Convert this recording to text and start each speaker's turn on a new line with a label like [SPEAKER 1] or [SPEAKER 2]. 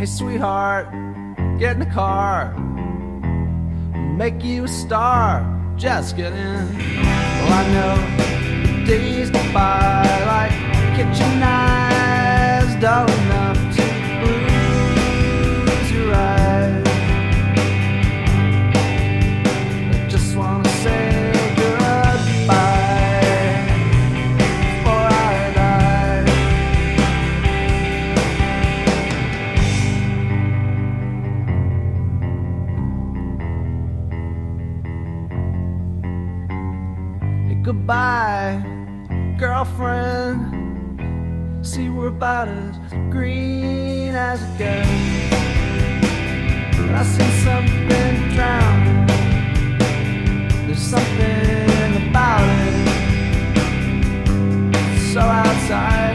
[SPEAKER 1] Hey, sweetheart, get in the car. Make you a star. Just get in. Well, I know goodbye, girlfriend. See, we're about as green as it gets. I see something drowning. There's something about it. So outside.